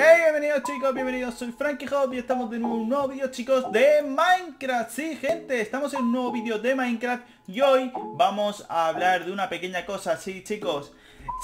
Hey, bienvenidos chicos, bienvenidos, soy Frankie Hop y estamos de nuevo en un nuevo vídeo chicos de Minecraft. Sí gente, estamos en un nuevo vídeo de Minecraft y hoy vamos a hablar de una pequeña cosa, sí chicos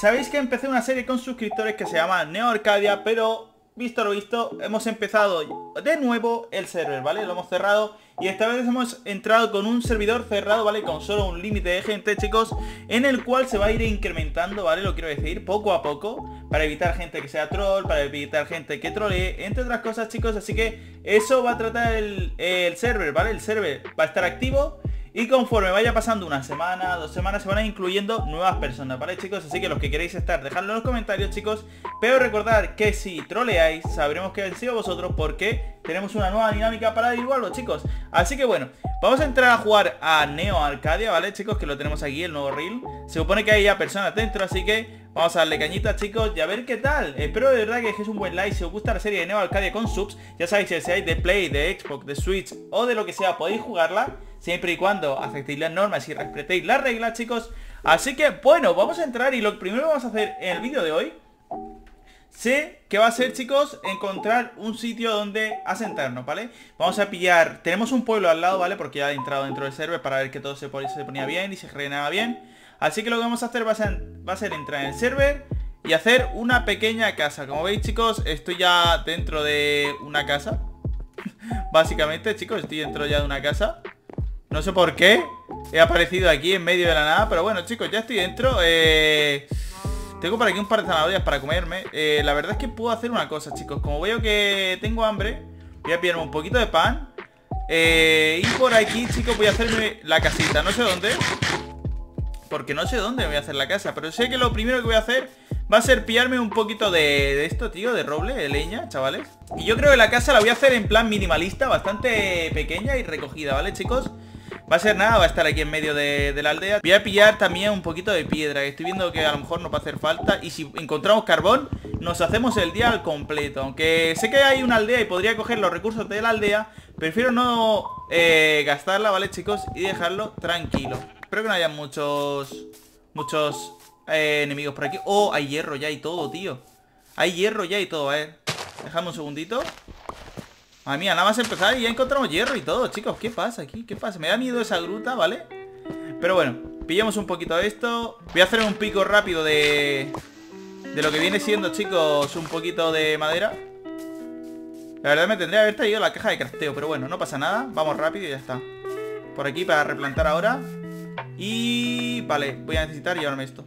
Sabéis que empecé una serie con suscriptores que se llama Neo Arcadia, pero visto lo visto, hemos empezado de nuevo el server, ¿vale? Lo hemos cerrado y esta vez hemos entrado con un servidor cerrado, ¿vale? Con solo un límite de gente, chicos, en el cual se va a ir incrementando, ¿vale? Lo quiero decir, poco a poco, para evitar gente que sea troll, para evitar gente que trolee, entre otras cosas, chicos, así que eso va a tratar el, el server, ¿vale? El server va a estar activo y conforme vaya pasando una semana, dos semanas, se van a incluyendo nuevas personas, ¿vale chicos? Así que los que queréis estar, dejadlo en los comentarios, chicos. Pero recordad que si troleáis, sabremos que han sido vosotros porque tenemos una nueva dinámica para igualarlo, chicos. Así que bueno, vamos a entrar a jugar a Neo Arcadia, ¿vale chicos? Que lo tenemos aquí, el nuevo reel. Se supone que hay ya personas dentro, así que Vamos a darle cañita chicos y a ver qué tal Espero de verdad que dejéis un buen like Si os gusta la serie de Neo Arcadia con subs Ya sabéis, si seáis de Play, de Xbox, de Switch O de lo que sea, podéis jugarla Siempre y cuando aceptéis las normas y respetéis las reglas chicos Así que bueno, vamos a entrar Y lo primero que vamos a hacer en el vídeo de hoy Sé que va a ser, chicos, encontrar un sitio donde asentarnos, ¿vale? Vamos a pillar... Tenemos un pueblo al lado, ¿vale? Porque ya he entrado dentro del server para ver que todo se, ponía bien y se generaba bien. Así que lo que vamos a hacer va a, ser, entrar en el server y hacer una pequeña casa. Como veis, chicos, estoy ya dentro de una casa. Básicamente, chicos, estoy dentro ya de una casa. No sé por qué he aparecido aquí en medio de la nada, pero bueno, chicos, ya estoy dentro. Eh... Tengo por aquí un par de zanahorias para comerme. Eh, la verdad es que puedo hacer una cosa, chicos. Como veo que tengo hambre, voy a pillarme un poquito de pan. Eh, y por aquí, chicos, voy a hacerme la casita. No sé dónde porque no sé dónde voy a hacer la casa, pero sé que lo primero que voy a hacer va a ser pillarme un poquito de, esto, tío, de roble, de leña, chavales. Y yo creo que la casa la voy a hacer en plan minimalista, bastante pequeña y recogida, ¿vale, chicos? Va a ser nada, va a estar aquí en medio de, la aldea Voy a pillar también un poquito de piedra Estoy viendo que a lo mejor no va a hacer falta Y si encontramos carbón, nos hacemos el día al completo Aunque sé que hay una aldea y podría coger los recursos de la aldea Prefiero no eh, gastarla, ¿vale, chicos? Y dejarlo tranquilo Espero que no haya muchos... Muchos eh, enemigos por aquí. Oh, hay hierro ya y todo, tío. Hay hierro ya y todo, a ver. Dejadme un segundito. Madre mía, nada más empezar y ya encontramos hierro y todo, chicos. ¿Qué pasa aquí? ¿Qué pasa? Me da miedo esa gruta, ¿vale? Pero bueno, pillamos un poquito esto. Voy a hacer un pico rápido de... De lo que viene siendo, chicos, un poquito de madera. La verdad me tendría que haber traído la caja de crafteo, pero bueno, no pasa nada. Vamos rápido y ya está. Por aquí para replantar ahora. Y... Vale, voy a necesitar llevarme esto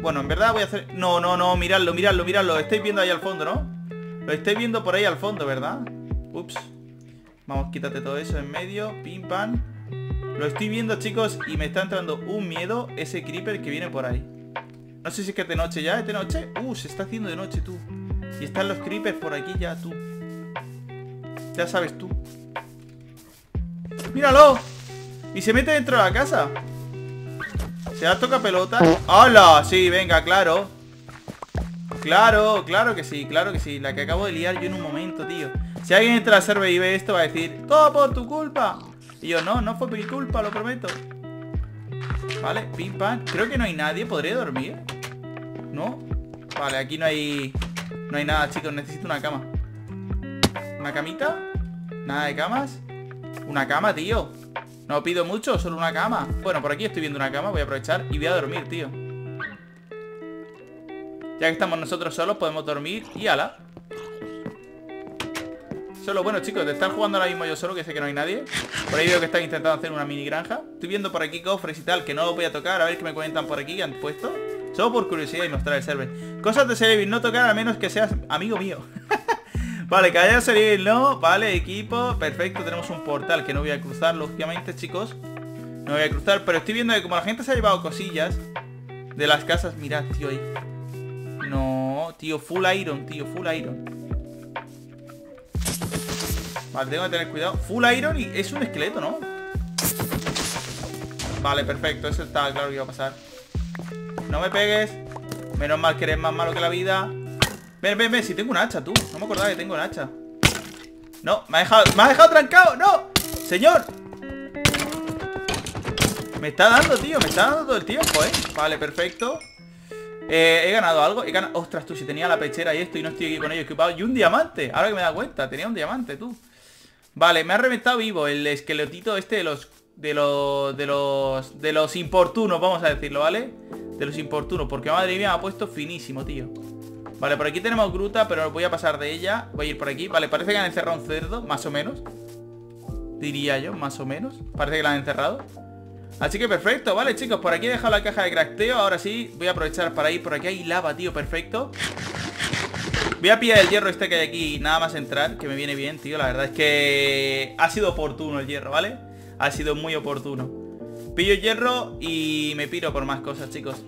Bueno, en verdad voy a hacer... No, no, no, miradlo, miradlo, miradlo Estáis viendo ahí al fondo, ¿no? Lo estáis viendo por ahí al fondo, ¿verdad? Ups Vamos, quítate todo eso en medio Pim, pam Lo estoy viendo, chicos Y me está entrando un miedo Ese creeper que viene por ahí No sé si es que es de noche ya ¿Es de noche? Uh, se está haciendo de noche, tú Y están los creepers por aquí ya, tú Ya sabes tú ¡Míralo! Y se mete dentro de la casa ¿Se da toca pelota? ¡Hala! Sí, venga, claro Claro, claro que sí, claro que sí La que acabo de liar yo en un momento, tío Si alguien entra a la server y ve esto va a decir Todo por tu culpa Y yo, no, no fue mi culpa, lo prometo Vale, pim pam Creo que no hay nadie, ¿podré dormir? ¿No? Vale, aquí no hay No hay nada, chicos, necesito una cama ¿Una camita? ¿Nada de camas? Una cama, tío no pido mucho, solo una cama. Bueno, por aquí estoy viendo una cama, voy a aprovechar Y voy a dormir, tío. Ya que estamos nosotros solos Podemos dormir y ala. Solo, bueno chicos, de estar jugando ahora mismo yo solo Que sé que no hay nadie. Por ahí veo que están intentando hacer una mini granja. Estoy viendo por aquí cofres y tal Que no los voy a tocar A ver qué me cuentan por aquí que han puesto. Solo por curiosidad y mostrar el server. Cosas de Serevil, no tocar a menos que seas amigo mío Vale, haya salir, ¿no? Vale, equipo, perfecto Tenemos un portal que no voy a cruzar, lógicamente, chicos. No voy a cruzar, pero estoy viendo que como la gente se ha llevado cosillas De las casas, mirad, tío, ahí. No, tío, full iron, tío, full iron. Vale, tengo que tener cuidado. Full iron y es un esqueleto, ¿no? Vale, perfecto, eso está claro que iba a pasar. No me pegues. Menos mal que eres más malo que la vida Ven, ven, ven, si tengo un hacha, tú No me acordaba que tengo un hacha No, me ha dejado, me ha dejado trancado ¡No! ¡Señor! Me está dando, tío Me está dando todo el tiempo, ¿eh? Vale, perfecto Eh, he ganado algo. He ganado... Ostras, tú, si tenía la pechera y esto y no estoy aquí con ello equipado. Y un diamante. Ahora que me da cuenta, tenía un diamante, tú. Vale, me ha reventado vivo el esqueletito este de los... De los... De los... De los importunos, vamos a decirlo, ¿vale? De los importunos. Porque madre mía me ha puesto finísimo, tío. Vale, por aquí tenemos gruta, pero voy a pasar de ella. Voy a ir por aquí. Vale, parece que han encerrado un cerdo, más o menos. Diría yo, más o menos. Parece que la han encerrado. Así que perfecto, vale chicos, por aquí he dejado la caja de crafteo Ahora sí, voy a aprovechar para ir por aquí Hay lava, tío, perfecto Voy a pillar el hierro este que hay aquí Nada más entrar, que me viene bien, tío La verdad es que ha sido oportuno el hierro, ¿vale? Ha sido muy oportuno Pillo hierro y me piro por más cosas, chicos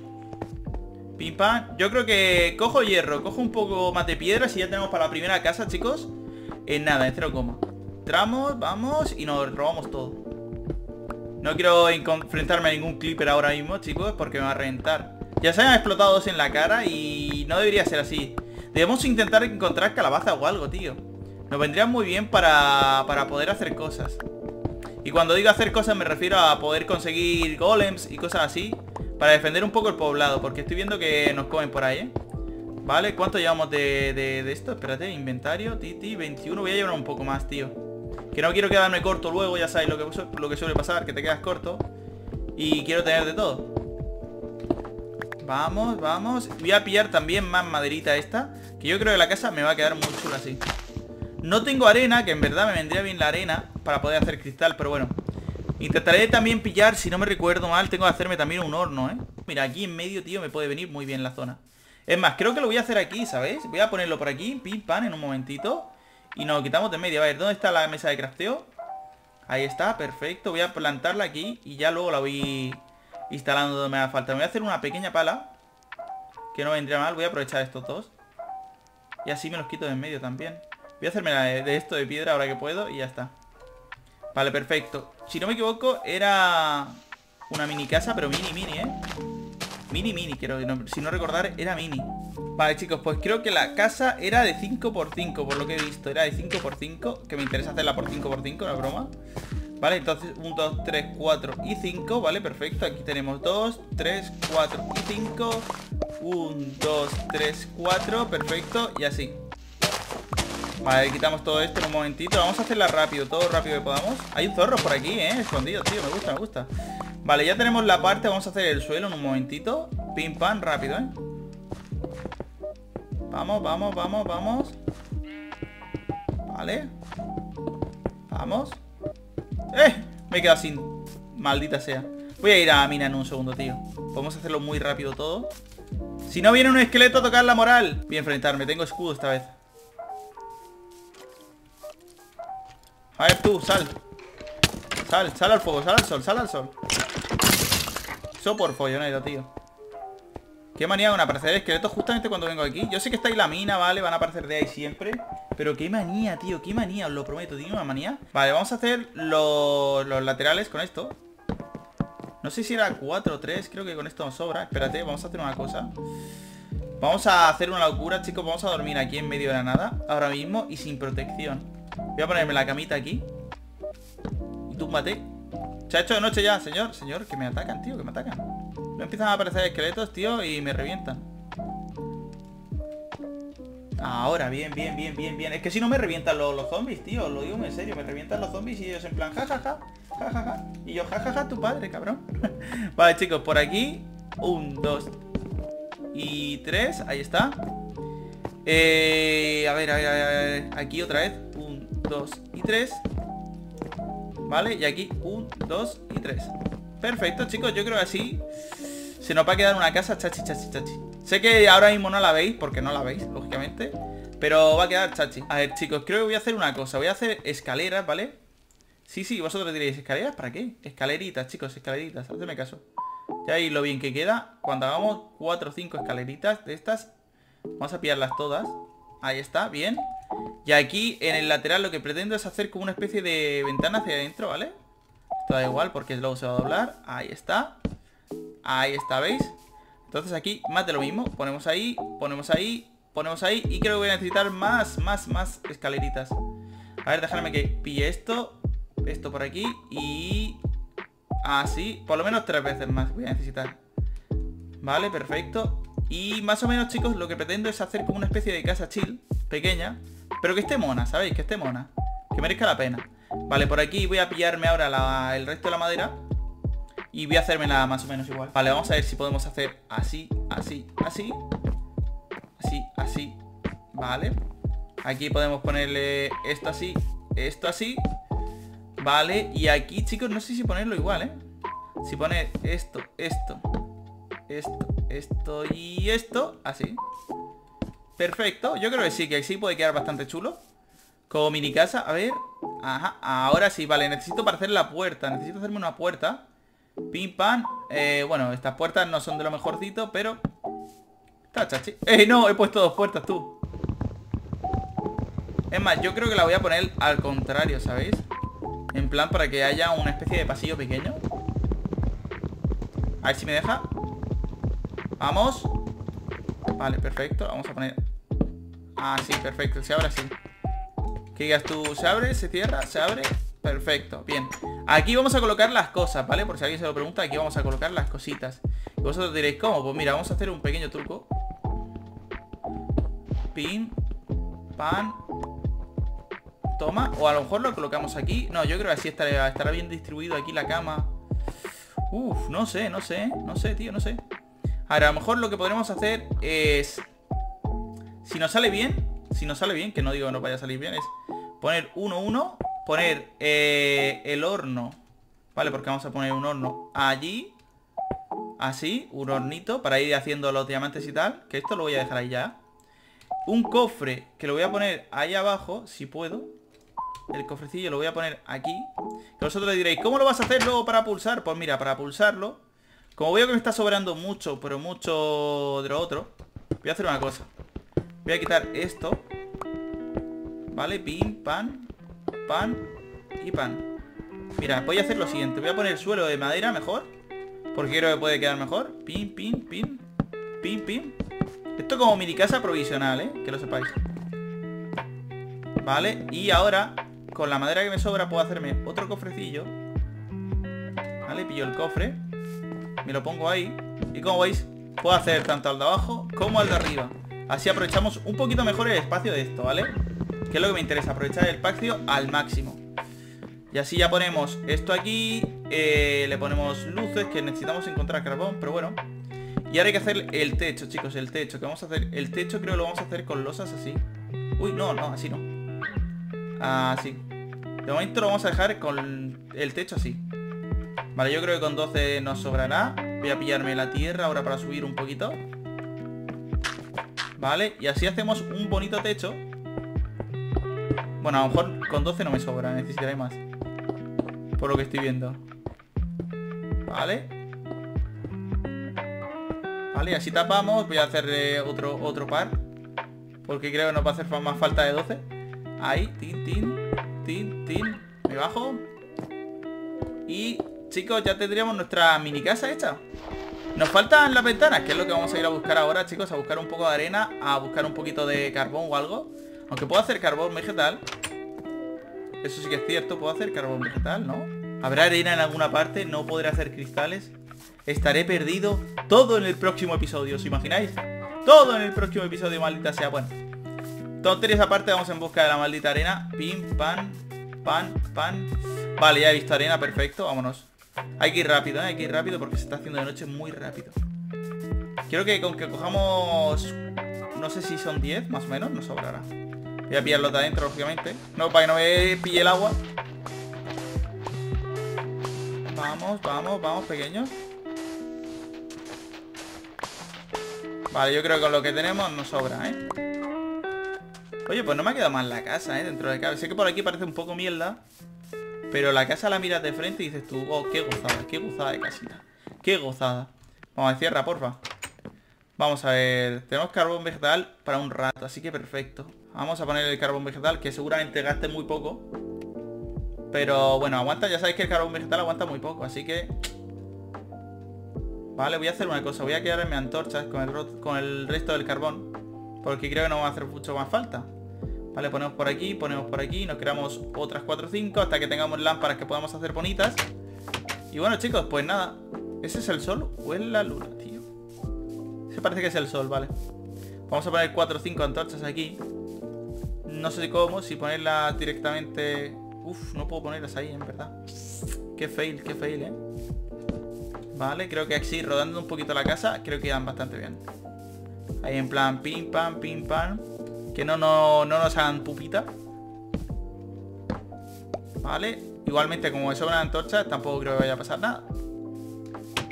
Pim pam Yo creo que cojo hierro, cojo un poco más de piedras Y ya tenemos para la primera casa, chicos En nada, en cero coma Entramos, vamos y nos robamos todo no quiero enfrentarme a ningún clipper ahora mismo, chicos, porque me va a reventar. Ya se han explotado dos en la cara y no debería ser así. Debemos intentar encontrar calabaza o algo, tío. Nos vendría muy bien para, para poder hacer cosas. Y cuando digo hacer cosas me refiero a poder conseguir golems y cosas así. Para defender un poco el poblado, porque estoy viendo que nos comen por ahí, ¿eh? Vale, ¿cuánto llevamos de, de, esto? Espérate, inventario, titi, 21 Voy a llevar un poco más, tío que no quiero quedarme corto luego, ya sabéis lo que, lo que suele pasar, que te quedas corto. Y quiero tener de todo. Vamos, vamos. Voy a pillar también más maderita esta. Que yo creo que la casa me va a quedar muy chula así. No tengo arena, que en verdad me vendría bien la arena para poder hacer cristal, pero bueno. Intentaré también pillar, si no me recuerdo mal, tengo que hacerme también un horno, ¿eh? Mira, aquí en medio, tío, me puede venir muy bien la zona. Es más, creo que lo voy a hacer aquí, ¿sabéis? Voy a ponerlo por aquí, pim, pam, en un momentito. Y nos quitamos de medio. A ver, ¿dónde está la mesa de crafteo? Ahí está, perfecto. Voy a plantarla aquí y ya luego la voy instalando donde me haga falta. Me voy a hacer una pequeña pala. Que no vendría mal. Voy a aprovechar estos dos. Y así me los quito de en medio también. Voy a hacerme de esto de piedra ahora que puedo y ya está. Vale, perfecto. Si no me equivoco, era una mini casa, pero mini, mini, ¿eh? Mini, mini, quiero, si no recordar, era mini. Vale, chicos, pues creo que la casa era de 5x5, por lo que he visto. Era de 5x5, que me interesa hacerla por 5x5, no broma. Vale, entonces 1, 2, 3, 4 y 5, vale, perfecto. Aquí tenemos 2, 3, 4 y 5. 1, 2, 3, 4, perfecto, y así. Vale, quitamos todo esto en un momentito. Vamos a hacerla rápido, todo rápido que podamos. Hay un zorro por aquí, eh, escondido, tío, me gusta, me gusta. Vale, ya tenemos la parte, vamos a hacer el suelo en un momentito. Pim pam, rápido, eh. Vamos, vamos, vamos, vamos. Vale. Vamos. ¡Eh! Me he quedado sin... Maldita sea. Voy a ir a la mina en un segundo, tío. Podemos hacerlo muy rápido todo. Si no viene un esqueleto a tocar la moral. Voy a enfrentarme, tengo escudo esta vez A ver tú, sal. Sal, sal al fuego, sal al sol, sal al sol. Eso por follonero, tío. Qué manía con aparecer esqueletos justamente cuando vengo aquí. Yo sé que está ahí la mina, ¿vale? Van a aparecer de ahí siempre. Pero qué manía, tío, qué manía, os lo prometo Tiene una manía. Vale, vamos a hacer los, laterales con esto. No sé si era 4 o 3 Creo que con esto nos sobra. Espérate, vamos a hacer una cosa. Vamos a hacer una locura, chicos Vamos a dormir aquí en medio de la nada Ahora mismo y sin protección Voy a ponerme la camita aquí Y túmbate Se ha hecho de noche ya, señor Señor, que me atacan, tío, que me atacan me empiezan a aparecer esqueletos, tío, y me revientan. Ahora, bien, bien, bien, bien, bien. Es que si no me revientan los, zombies, tío. Lo digo en serio. Me revientan los zombies y ellos en plan jajaja. Jajaja. Y yo jajaja tu padre, cabrón. vale, chicos, por aquí. Un, dos y tres. Ahí está. Eh, a ver, a ver, a ver. Aquí otra vez. Un, dos y tres. Vale, y aquí un, dos y tres. Perfecto, chicos, yo creo que así se nos va a quedar una casa chachi, chachi, chachi. Sé que ahora mismo no la veis, porque no la veis, lógicamente. Pero va a quedar chachi. A ver, chicos, creo que voy a hacer una cosa. Voy a hacer escaleras, ¿vale? Sí, sí, vosotros diréis, ¿escaleras para qué? Escaleritas, chicos, escaleritas. Hacedme caso. Ya veis lo bien que queda. Cuando hagamos 4 o 5 escaleritas de estas, vamos a pillarlas todas. Ahí está, bien. Y aquí en el lateral lo que pretendo es hacer como una especie de ventana hacia adentro, ¿vale? Esto da igual porque luego se va a doblar. Ahí está. Ahí está, ¿veis? Entonces aquí más de lo mismo. Ponemos ahí, ponemos ahí, ponemos ahí. Y creo que voy a necesitar más, más, más escaleritas. A ver, déjame que pille esto. Esto por aquí. Y... Así. Por lo menos tres veces más voy a necesitar. Vale, perfecto. Y más o menos, chicos, lo que pretendo es hacer como una especie de casa chill, pequeña, pero que esté mona, ¿sabéis? Que esté mona. Que merezca la pena. Vale, por aquí voy a pillarme ahora el resto de la madera. Y voy a hacerme nada más o menos igual. Vale, vamos a ver si podemos hacer así, así, así. Así, así. Vale. Aquí podemos ponerle esto así, esto así. Vale, y aquí, chicos, no sé si ponerlo igual, ¿eh? Si pone esto, esto, esto, esto y esto, así. Perfecto, yo creo que sí, que así puede quedar bastante chulo. Como mini casa, a ver. Ajá, ahora sí, vale, necesito para hacer la puerta. Necesito hacerme una puerta. Pim, pam. Eh, bueno, estas puertas no son de lo mejorcito, pero... Está chachi. ¡Eh, no! He puesto dos puertas, tú. Es más, yo creo que la voy a poner al contrario, ¿sabéis? En plan para que haya una especie de pasillo pequeño A ver si me deja Vamos Vale, perfecto, vamos a poner Ah, sí, perfecto, se abre así. Que digas tú, se abre, se cierra, se abre Perfecto, bien. Aquí vamos a colocar las cosas, ¿vale? Por si alguien se lo pregunta, aquí vamos a colocar las cositas. Y vosotros diréis, ¿cómo? Pues mira, vamos a hacer un pequeño truco. Pin Pan Toma, o a lo mejor lo colocamos aquí. No, yo creo que así estará, estará bien distribuido aquí la cama. Uf, no sé, no sé, no sé, tío, no sé. Ahora, a lo mejor lo que podremos hacer es Si nos sale bien Si nos sale bien, que no digo que no vaya a salir bien Es poner 1, 1 Poner eh, el horno Vale, porque vamos a poner un horno allí Así, un hornito Para ir haciendo los diamantes y tal Que esto lo voy a dejar ahí ya. Un cofre que lo voy a poner ahí abajo, si puedo. El cofrecillo lo voy a poner aquí. Que vosotros le diréis, ¿cómo lo vas a hacer luego para pulsar? Pues mira, para pulsarlo Como veo que me está sobrando mucho, pero mucho de lo otro Voy a hacer una cosa Voy a quitar esto Vale, pin, pan Pan y pan. Mira, voy a hacer lo siguiente. Voy a poner el suelo de madera mejor Porque creo que puede quedar mejor. Pin, pin, pin Pin, pin Esto como mini casa provisional, ¿eh? Que lo sepáis. Vale, y ahora con la madera que me sobra puedo hacerme otro cofrecillo. Vale, pillo el cofre Me lo pongo ahí. Y como veis, puedo hacer tanto al de abajo como al de arriba Así aprovechamos un poquito mejor el espacio de esto, ¿vale? Que es lo que me interesa, aprovechar el espacio al máximo. Y así ya ponemos esto aquí eh, Le ponemos luces que necesitamos encontrar carbón, pero bueno. Y ahora hay que hacer el techo, chicos, el techo Que vamos a hacer, el techo creo que lo vamos a hacer con losas así. Uy, no, no, así no. Así. De momento lo vamos a dejar con el techo así. Vale, yo creo que con 12 nos sobrará Voy a pillarme la tierra ahora para subir un poquito Vale, y así hacemos un bonito techo. Bueno, a lo mejor con 12 no me sobra, necesitaré más. Por lo que estoy viendo. Vale Vale, así tapamos. Voy a hacer otro, otro par. Porque creo que nos va a hacer más falta de 12 Ahí, tin, tin, tin, tin. Me bajo. Y, chicos, ya tendríamos nuestra mini casa hecha. Nos faltan las ventanas, que es lo que vamos a ir a buscar ahora, chicos. A buscar un poco de arena, a buscar un poquito de carbón o algo. Aunque puedo hacer carbón vegetal. Eso sí que es cierto, puedo hacer carbón vegetal, ¿no? ¿Habrá arena en alguna parte? ¿No podré hacer cristales? Estaré perdido todo en el próximo episodio, ¿os imagináis? Todo en el próximo episodio, maldita sea. Bueno, Tonterías aparte, vamos en busca de la maldita arena. Pim, pan, pan, pan. Vale, ya he visto arena, perfecto, vámonos. Hay que ir rápido, ¿eh? hay que ir rápido porque se está haciendo de noche muy rápido. Quiero que con que cojamos... No sé si son 10, más o menos, nos sobrará. Voy a pillarlo de adentro, lógicamente. No, para que no me pille el agua. Vamos, vamos, vamos, pequeños. Vale, yo creo que con lo que tenemos nos sobra, ¿eh? Oye, pues no me ha quedado mal la casa, ¿eh? Dentro de casa. Sé que por aquí parece un poco mierda. Pero la casa la miras de frente y dices tú, oh, qué gozada, qué gozada de casita. Qué gozada. Vamos cierra, porfa. Vamos a ver. Tenemos carbón vegetal para un rato, así que perfecto. Vamos a poner el carbón vegetal, que seguramente gaste muy poco. Pero bueno, aguanta, ya sabéis que el carbón vegetal aguanta muy poco, así que... Vale, voy a hacer una cosa. Voy a quedarme antorchas con el, con el resto del carbón. Porque creo que no va a hacer mucho más falta. Vale, ponemos por aquí, ponemos por aquí Nos creamos otras 4 o 5 hasta que tengamos lámparas que podamos hacer bonitas Y bueno chicos, pues nada ¿Ese es el sol o es la luna, tío? Se parece que es el sol, vale. Vamos a poner 4 o 5 antorchas aquí. No sé cómo, si ponerlas directamente... Uf, no puedo ponerlas ahí, en verdad. Qué fail, qué fail, ¿eh? Vale, creo que así, rodando un poquito la casa, creo que iban bastante bien. Ahí en plan, pim, pam, pim, pam. Que no, no, no nos hagan pupita. Vale. Igualmente, como me sobran antorchas, tampoco creo que vaya a pasar nada.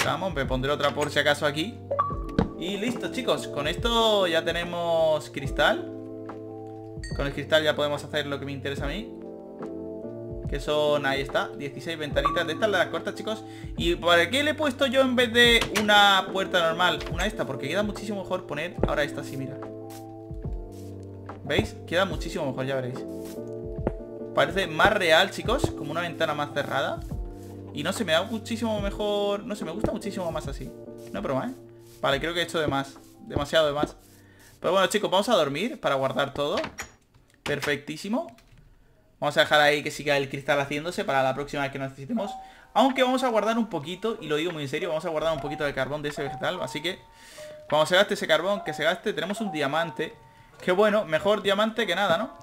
Vamos, me pondré otra por si acaso aquí. Y listo, chicos. Con esto ya tenemos cristal. Con el cristal ya podemos hacer lo que me interesa a mí. Que son, ahí está, 16 ventanitas de estas, las cortas, chicos. ¿Y para qué le he puesto yo en vez de una puerta normal? Una esta, porque queda muchísimo mejor poner ahora esta así, mira. ¿Veis? Queda muchísimo mejor, ya veréis. Parece más real, chicos, como una ventana más cerrada. Y no se me da muchísimo mejor... No sé, me gusta muchísimo más así. No es broma, ¿eh? Vale, creo que he hecho de más. Demasiado de más. Pero bueno, chicos, vamos a dormir para guardar todo. Perfectísimo. Vamos a dejar ahí que siga el cristal haciéndose para la próxima vez que necesitemos. Aunque vamos a guardar un poquito, y lo digo muy en serio, vamos a guardar un poquito de carbón de ese vegetal. Así que cuando se gaste ese carbón, que se gaste, tenemos un diamante. Que bueno, mejor diamante que nada, ¿no?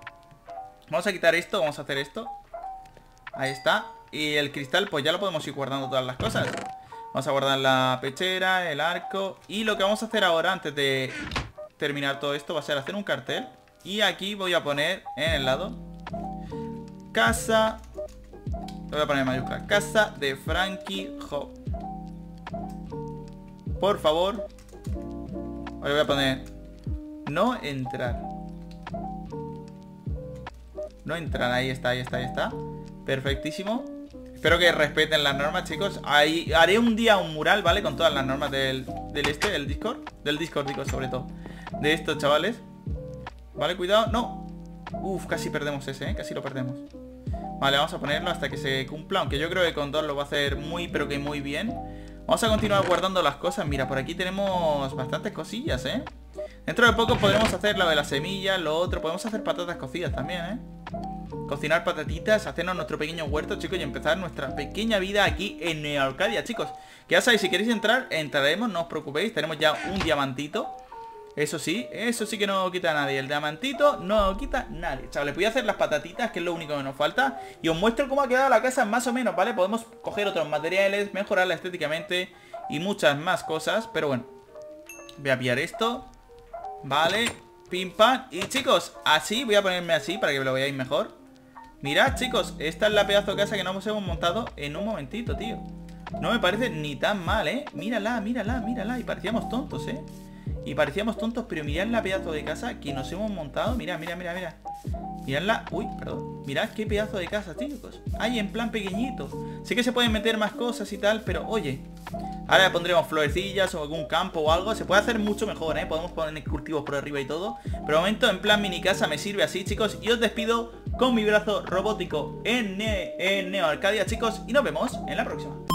Vamos a quitar esto, vamos a hacer esto. Ahí está. Y el cristal, pues ya lo podemos ir guardando todas las cosas. Vamos a guardar la pechera, el arco. Y lo que vamos a hacer ahora, antes de terminar todo esto, va a ser hacer un cartel. Y aquí voy a poner en el lado Casa Lo voy a poner en mayúscula Casa de Frankie Ho Por favor Ahora voy a poner No entrar. No entrar, ahí está, ahí está, ahí está. Perfectísimo. Espero que respeten las normas, chicos. Ahí haré un día un mural, ¿vale? Con todas las normas del, del este, del Discord. Del Discord, digo, sobre todo. De estos chavales. Vale, cuidado, no. Uf, casi perdemos ese, ¿eh? Casi lo perdemos. Vale, vamos a ponerlo hasta que se cumpla. Aunque yo creo que con dos lo va a hacer muy, pero que muy bien. Vamos a continuar guardando las cosas. Mira, por aquí tenemos bastantes cosillas, ¿eh? Dentro de poco podremos hacer lo de las semillas, lo otro. Podemos hacer patatas cocidas también, ¿eh? Cocinar patatitas, hacernos nuestro pequeño huerto, chicos Y empezar nuestra pequeña vida aquí en Arcadia, chicos. Que ya sabéis, si queréis entrar, entraremos, no os preocupéis Tenemos ya un diamantito. Eso sí, eso sí que no quita a nadie. El diamantito no quita nadie. Chavales, voy a hacer las patatitas, que es lo único que nos falta Y os muestro cómo ha quedado la casa más o menos, ¿vale? Podemos coger otros materiales, mejorarla estéticamente Y muchas más cosas Pero bueno, voy a pillar esto Vale, pim pam Y chicos, así, voy a ponerme así Para que lo veáis mejor Mirad chicos, esta es la pedazo de casa que nos hemos montado En un momentito, tío No me parece ni tan mal, ¿eh? Mírala, mírala, mírala Y parecíamos tontos, ¿eh? Y parecíamos tontos, pero mirad la pedazo de casa que nos hemos montado. Mira, mira, mira, mira. Miradla. Uy, perdón. Mirad qué pedazo de casa, chicos. Hay en plan pequeñito. Sé que se pueden meter más cosas y tal, pero oye. Ahora pondremos florecillas o algún campo o algo. Se puede hacer mucho mejor, ¿eh? Podemos poner cultivos por arriba y todo. Pero de momento, en plan mini casa me sirve así, chicos. Y os despido con mi brazo robótico en, en Neo Arcadia, chicos. Y nos vemos en la próxima.